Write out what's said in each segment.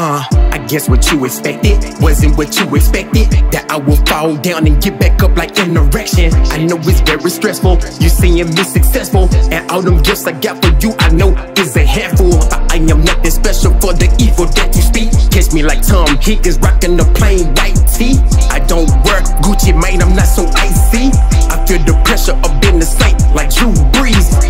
Uh, I guess what you expected wasn't what you expected. That I will fall down and get back up like an erection. I know it's very stressful. You seeing me successful, and all them gifts I got for you, I know is a handful. But I am nothing special for the evil that you speak. Catch me like Tom Higgins rocking the plain white tee. I don't wear Gucci, man, I'm not so icy. I feel the pressure up in the sight like Drew Brees.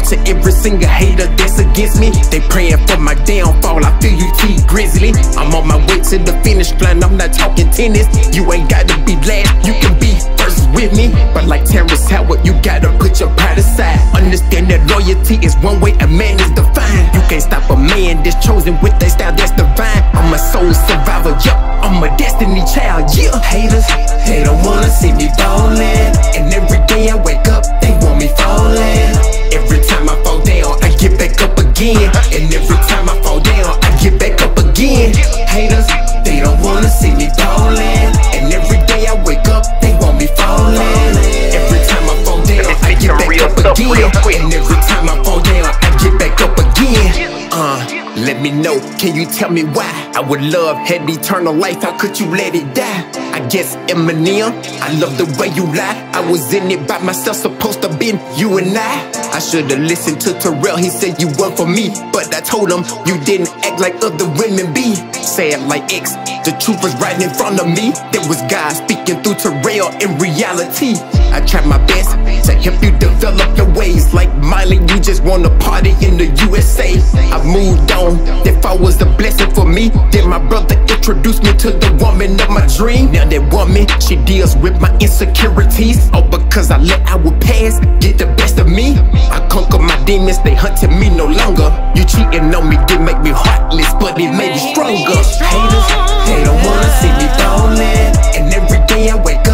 War to every single hater that's against me. They praying for my downfall. I feel you, Tee Grizzley. I'm on my way to the finish line. I'm not talking tennis. You ain't gotta be last. You can be first with me. But like Terrence Howard, you gotta put your pride aside. Understand that loyalty is one way a man is defined. You can't stop a man that's chosen with a style that's divine. I'm a soul survivor, yup. I'm a destiny child, yeah. Haters, they don't wanna see me falling. And every day I wake up, me know, can you tell me why? I would love had eternal life, how could you let it die? I guess Eminem, I love the way you lie. I was in it by myself, supposed to be you and I. I should've listened to Terrell, he said you weren't for me. But I told him you didn't act like other women be. Say it like X, the truth was right in front of me. There was God speaking through Terrell in reality. I tried my best to help you develop your ways. Like Miley, you just wanna party in the USA. I moved on, if I was a blessing for me, then my brother introduced me to the woman of my dream. Now that woman, She deals with my insecurities. All because I let our past get the best of me. I conquer my demons, they hunting me no longer. You cheating on me did make me heartless But it made me stronger. Haters, they don't wanna see me falling. And every day I wake up